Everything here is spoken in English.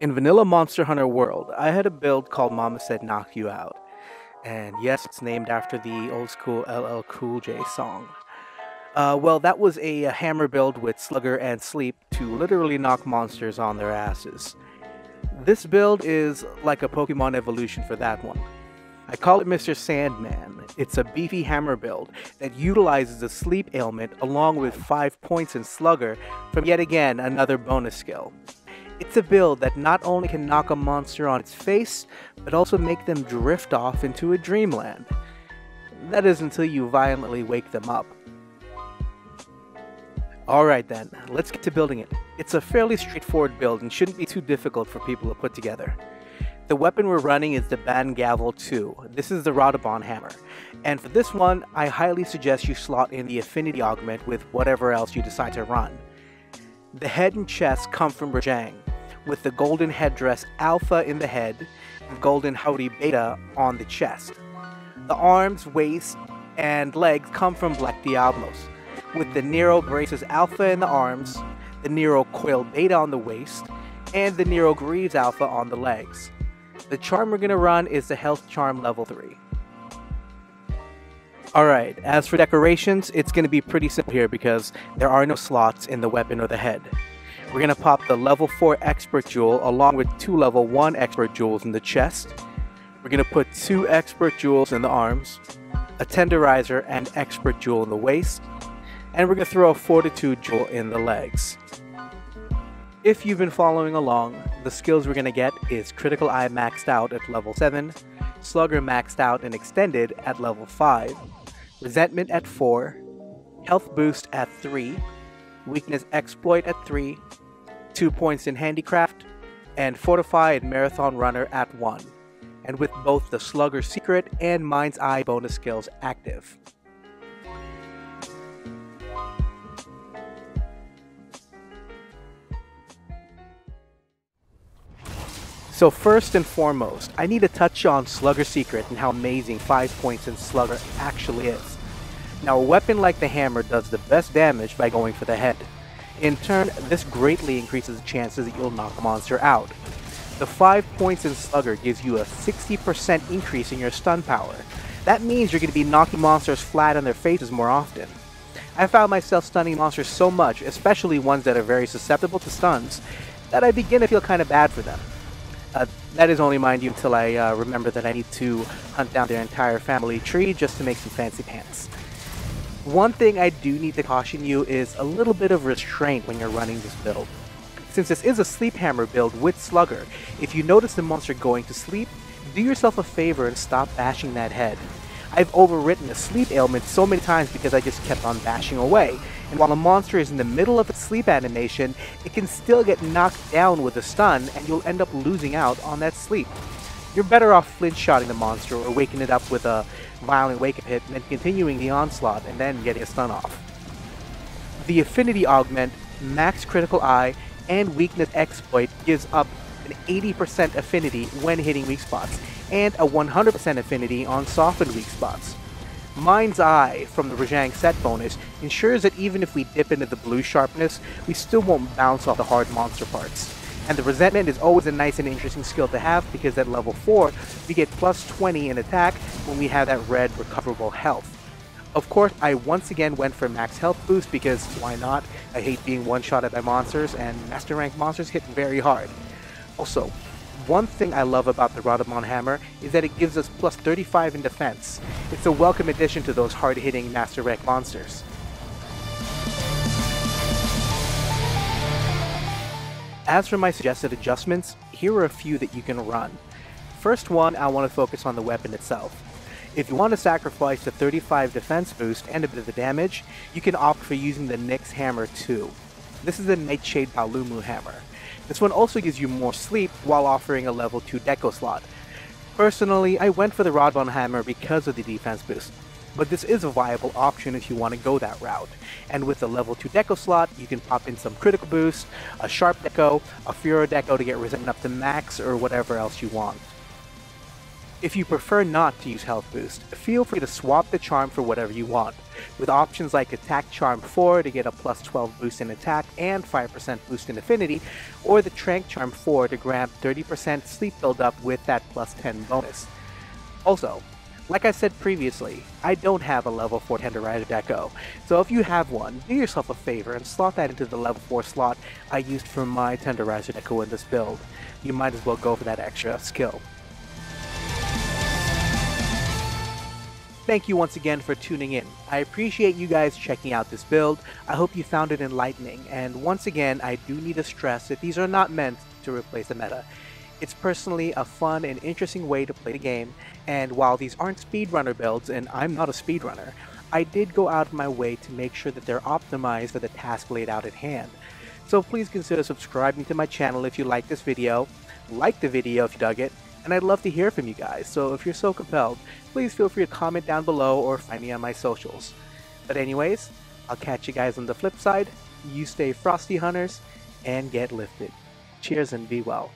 In Vanilla Monster Hunter World, I had a build called Mama Said Knock You Out. And yes, it's named after the old school LL Cool J song. Uh, well, that was a, a hammer build with Slugger and Sleep to literally knock monsters on their asses. This build is like a Pokemon evolution for that one. I call it Mr. Sandman. It's a beefy hammer build that utilizes a sleep ailment along with 5 points in Slugger from yet again another bonus skill. It's a build that not only can knock a monster on its face, but also make them drift off into a dreamland. That is until you violently wake them up. Alright then, let's get to building it. It's a fairly straightforward build and shouldn't be too difficult for people to put together. The weapon we're running is the Ban Gavel 2. This is the Radobaan hammer. And for this one, I highly suggest you slot in the affinity augment with whatever else you decide to run. The head and chest come from Rajang, with the golden headdress Alpha in the head and golden Haori Beta on the chest. The arms, waist, and legs come from Black Diablos, with the Nero Braces Alpha in the arms, the Nero Coil Beta on the waist, and the Nero Greaves Alpha on the legs. The charm we're going to run is the Health Charm level 3. Alright, as for decorations, it's going to be pretty simple here because there are no slots in the weapon or the head. We're going to pop the level 4 Expert Jewel along with two level 1 Expert Jewels in the chest. We're going to put two Expert Jewels in the arms, a Tenderizer and Expert Jewel in the waist, and we're going to throw a Fortitude Jewel in the legs. If you've been following along, the skills we're going to get is Critical Eye maxed out at level 7, Slugger maxed out and extended at level 5, Resentment at 4, Health Boost at 3, Weakness Exploit at 3, 2 points in Handicraft, and Fortify and Marathon Runner at 1, and with both the Slugger Secret and Mind's Eye bonus skills active. So first and foremost, I need to touch on Slugger Secret and how amazing 5 points in Slugger actually is. Now a weapon like the hammer does the best damage by going for the head. In turn, this greatly increases the chances that you'll knock a monster out. The 5 points in Slugger gives you a 60% increase in your stun power. That means you're going to be knocking monsters flat on their faces more often. I found myself stunning monsters so much, especially ones that are very susceptible to stuns, that I begin to feel kind of bad for them. Uh, that is only, mind you, until I uh, remember that I need to hunt down their entire family tree just to make some fancy pants. One thing I do need to caution you is a little bit of restraint when you're running this build. Since this is a sleep hammer build with Slugger, if you notice the monster going to sleep, do yourself a favor and stop bashing that head. I've overwritten a sleep ailment so many times because I just kept on bashing away, and while a monster is in the middle of its sleep animation, it can still get knocked down with a stun and you'll end up losing out on that sleep. You're better off flinch shotting the monster or waking it up with a violent wake up hit and then continuing the onslaught and then getting a stun off. The affinity augment, max critical eye, and weakness exploit gives up an 80% affinity when hitting weak spots, and a 100% affinity on softened weak spots. Mind's Eye from the Rajang set bonus ensures that even if we dip into the blue sharpness, we still won't bounce off the hard monster parts. And the Resentment is always a nice and interesting skill to have because at level 4, we get plus 20 in attack when we have that red recoverable health. Of course, I once again went for max health boost because why not? I hate being one-shotted by monsters and master rank monsters hit very hard. Also, one thing I love about the Radobaan Hammer is that it gives us plus 35 in defense. It's a welcome addition to those hard-hitting Master Rank monsters. As for my suggested adjustments, here are a few that you can run. First one, I want to focus on the weapon itself. If you want to sacrifice the 35 defense boost and a bit of the damage, you can opt for using the Nyx Hammer 2. This is the Nightshade Paolumu hammer. This one also gives you more sleep while offering a level 2 deco slot. Personally, I went for the Radobaan Hammer because of the defense boost, but this is a viable option if you want to go that route. And with the level 2 deco slot, you can pop in some critical boost, a sharp deco, a Furor deco to get resentment up to max, or whatever else you want. If you prefer not to use Health Boost, feel free to swap the charm for whatever you want, with options like Attack Charm 4 to get a plus 12 boost in attack and 5% boost in affinity, or the Trank Charm 4 to grab 30% sleep buildup with that plus 10 bonus. Also, like I said previously, I don't have a level 4 Tenderizer Deco, so if you have one, do yourself a favor and slot that into the level 4 slot I used for my Tenderizer Deco in this build. You might as well go for that extra skill. Thank you once again for tuning in. I appreciate you guys checking out this build. I hope you found it enlightening, and once again, I do need to stress that these are not meant to replace the meta. It's personally a fun and interesting way to play the game, and while these aren't speedrunner builds, and I'm not a speedrunner, I did go out of my way to make sure that they're optimized for the task laid out at hand. So please consider subscribing to my channel if you like this video, like the video if you dug it, and I'd love to hear from you guys, so if you're so compelled, please feel free to comment down below or find me on my socials. But anyways, I'll catch you guys on the flip side, you stay frosty hunters, and get lifted. Cheers and be well.